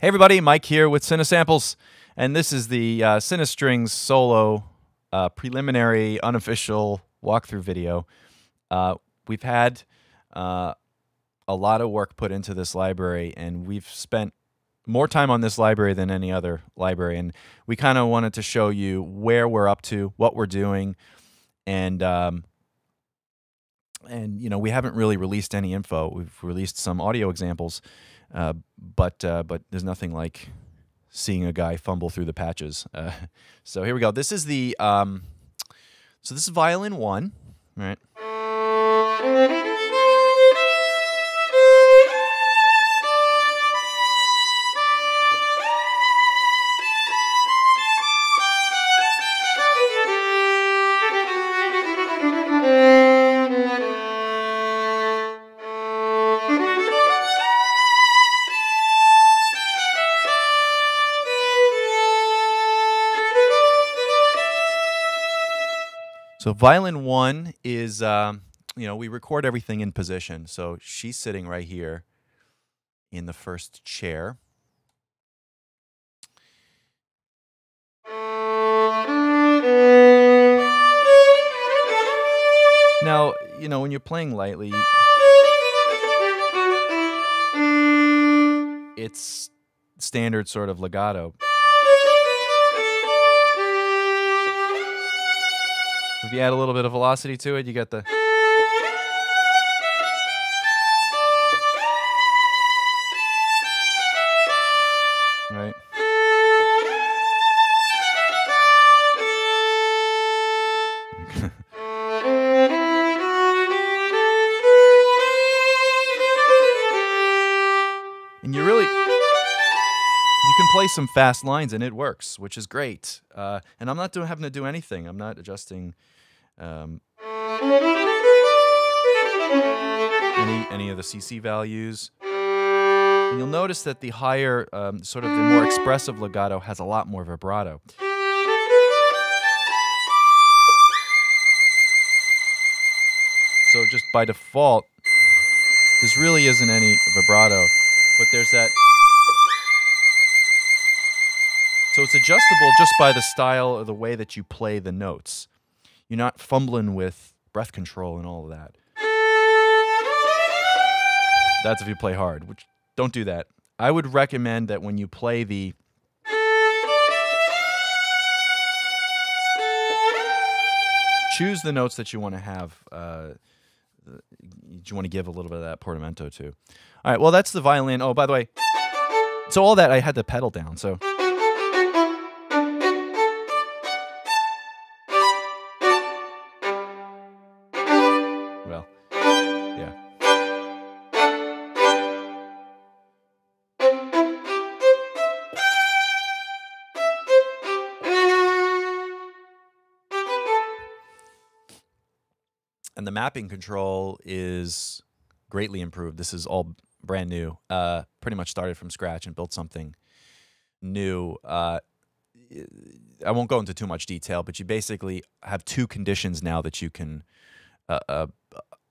Hey everybody, Mike here with Cinesamples, and this is the uh, Cinestrings solo uh, preliminary unofficial walkthrough video. Uh, we've had uh, a lot of work put into this library, and we've spent more time on this library than any other library, and we kind of wanted to show you where we're up to, what we're doing, and um, and you know we haven't really released any info. We've released some audio examples uh, but uh, but there's nothing like seeing a guy fumble through the patches. Uh, so here we go. This is the um, so this is violin one, right? So violin one is, um, you know, we record everything in position. So she's sitting right here in the first chair. Now, you know, when you're playing lightly, it's standard sort of legato. If you add a little bit of velocity to it, you get the. Some fast lines and it works, which is great. Uh, and I'm not doing, having to do anything. I'm not adjusting um, any any of the CC values. And you'll notice that the higher, um, sort of the more expressive legato has a lot more vibrato. So just by default, this really isn't any vibrato, but there's that so it's adjustable just by the style or the way that you play the notes. You're not fumbling with breath control and all of that. That's if you play hard, which don't do that. I would recommend that when you play the choose the notes that you want to have uh, you want to give a little bit of that portamento to. All right, well that's the violin. Oh, by the way, so all that I had to pedal down. So And the mapping control is greatly improved. This is all brand new. Uh, pretty much started from scratch and built something new. Uh, I won't go into too much detail, but you basically have two conditions now that you can uh, uh,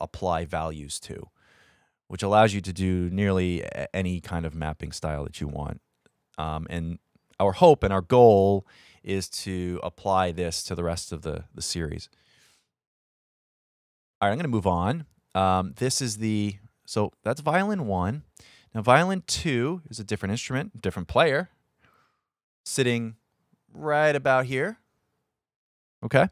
apply values to, which allows you to do nearly any kind of mapping style that you want. Um, and our hope and our goal is to apply this to the rest of the, the series. All right, I'm going to move on. Um, this is the, so that's violin one. Now, violin two is a different instrument, different player, sitting right about here. Okay.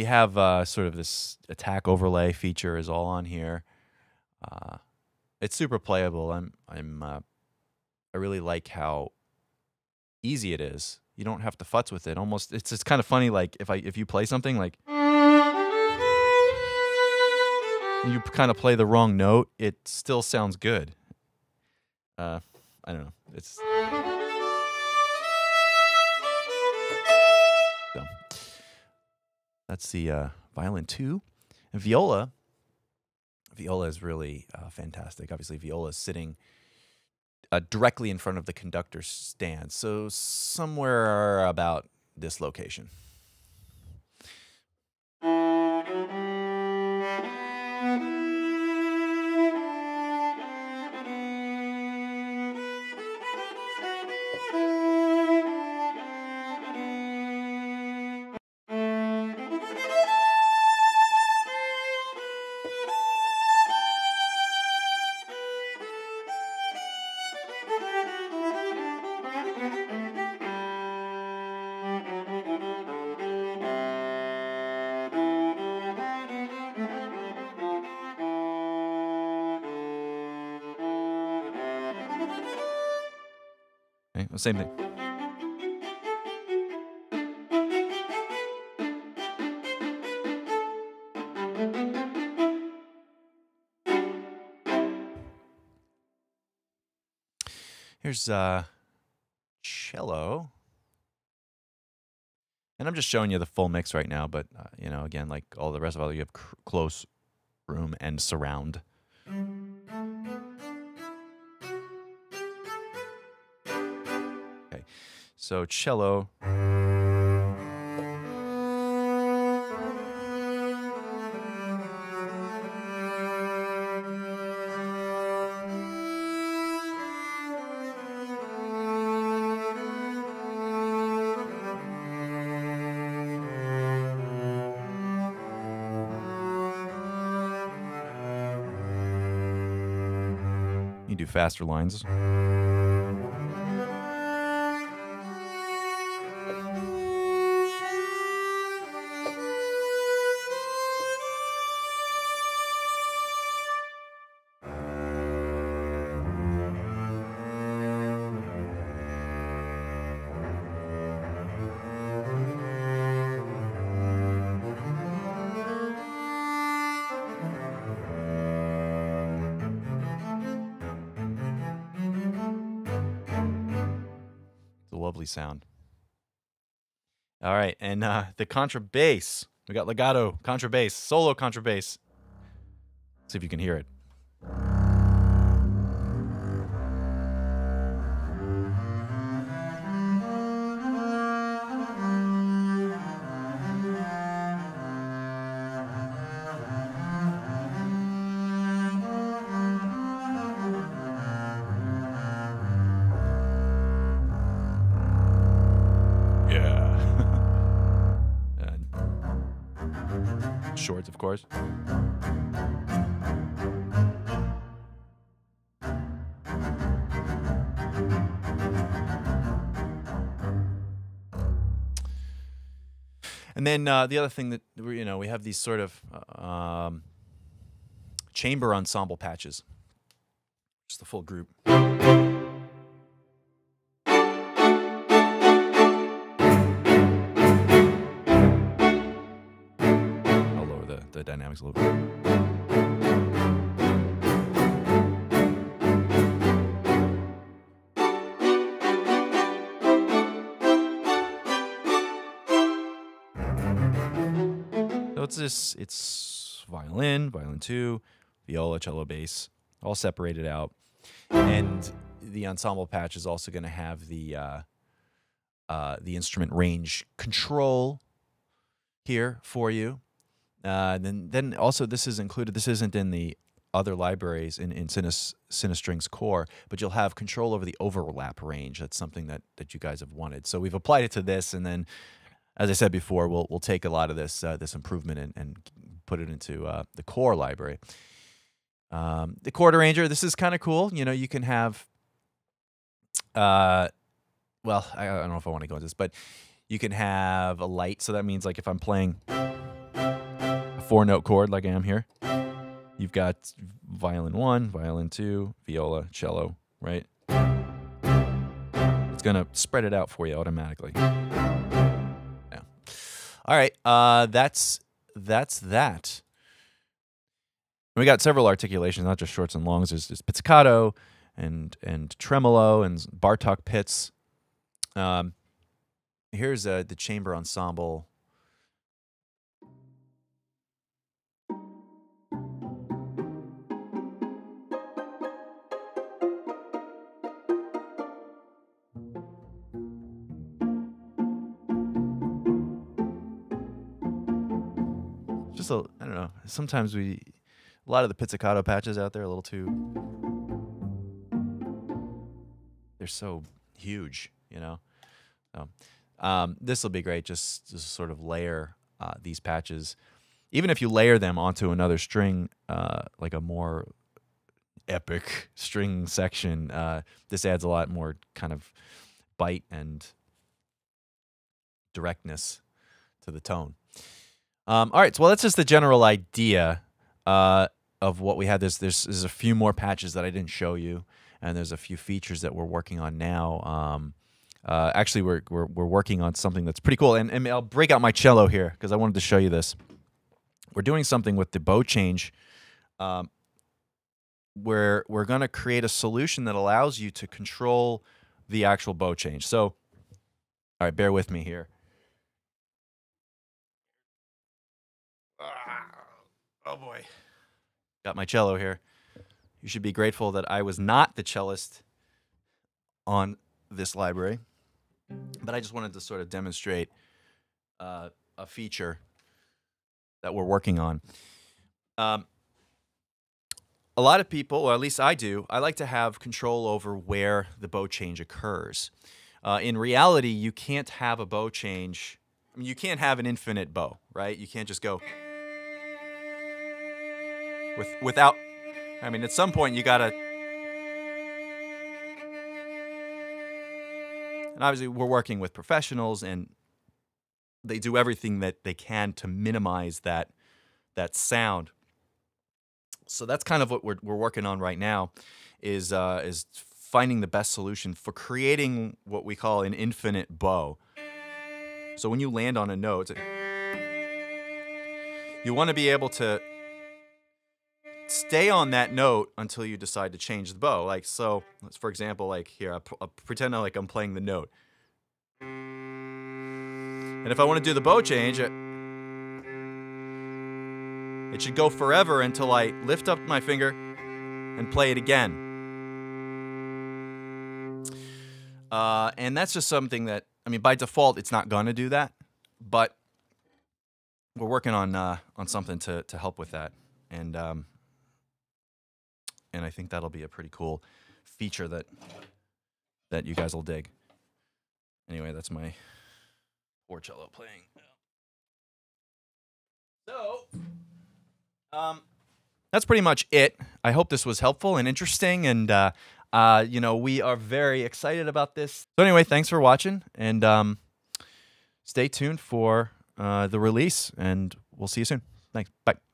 We have uh, sort of this attack overlay feature is all on here. Uh, it's super playable. I'm I'm uh, I really like how easy it is. You don't have to futz with it. Almost, it's it's kind of funny. Like if I if you play something like you kind of play the wrong note, it still sounds good. Uh, I don't know. It's That's the uh, violin two. And viola, viola is really uh, fantastic. Obviously, viola is sitting uh, directly in front of the conductor's stand, so somewhere about this location. Same thing. Here's uh, cello. And I'm just showing you the full mix right now, but uh, you know, again, like all the rest of all, you have close room and surround. So cello. You do faster lines. Lovely sound. All right, and uh, the contrabass. We got legato, contrabass, solo contrabass. See if you can hear it. Shorts, of course. And then uh, the other thing that we- you know we have these sort of uh, um, chamber ensemble patches. Just the full group. The, dynamics a little bit. So it's this it's violin, violin two, viola, cello, bass, all separated out. And the ensemble patch is also going to have the uh, uh, the instrument range control here for you. Uh, then, then also this is included. This isn't in the other libraries in in Sinus, Cinestrings Core, but you'll have control over the overlap range. That's something that that you guys have wanted. So we've applied it to this, and then, as I said before, we'll we'll take a lot of this uh, this improvement and, and put it into uh, the core library. Um, the chord arranger. This is kind of cool. You know, you can have. Uh, well, I, I don't know if I want to go into this, but you can have a light. So that means like if I'm playing four note chord like I am here, you've got violin one, violin two, viola, cello, right? It's gonna spread it out for you automatically. Yeah. All right. Uh, that's that's that. We got several articulations, not just shorts and longs. There's, there's pizzicato and and tremolo and Bartok pizz. Um, here's uh, the chamber ensemble just a I don't know. Sometimes we a lot of the pizzicato patches out there a little too they're so huge, you know. So um, this will be great. Just to sort of layer uh, these patches, even if you layer them onto another string, uh, like a more epic string section. Uh, this adds a lot more kind of bite and directness to the tone. Um, all right, so well, that's just the general idea uh, of what we had. There's, there's, there's a few more patches that I didn't show you, and there's a few features that we're working on now. Um, uh, actually, we're, we're, we're working on something that's pretty cool, and, and I'll break out my cello here because I wanted to show you this. We're doing something with the bow change um, where we're going to create a solution that allows you to control the actual bow change. So, all right, bear with me here. Oh boy. Got my cello here. You should be grateful that I was not the cellist on this library, but I just wanted to sort of demonstrate uh, a feature that we're working on. Um, a lot of people, or at least I do, I like to have control over where the bow change occurs. Uh, in reality, you can't have a bow change. I mean, you can't have an infinite bow, right? You can't just go with without. I mean, at some point you gotta. And obviously, we're working with professionals, and they do everything that they can to minimize that that sound so that's kind of what we're, we're working on right now is uh, is finding the best solution for creating what we call an infinite bow. So when you land on a note, you want to be able to stay on that note until you decide to change the bow. Like so, let's, for example, like here, I I'll pretend like I'm playing the note. And if I want to do the bow change, it should go forever until I lift up my finger and play it again. Uh, and that's just something that, I mean, by default, it's not going to do that. But we're working on uh, on something to, to help with that. And, um, and I think that'll be a pretty cool feature that that you guys will dig. Anyway, that's my poor cello playing. So. Um, that's pretty much it. I hope this was helpful and interesting, and uh, uh, you know we are very excited about this. So anyway, thanks for watching, and um, stay tuned for uh, the release, and we'll see you soon. Thanks. Bye.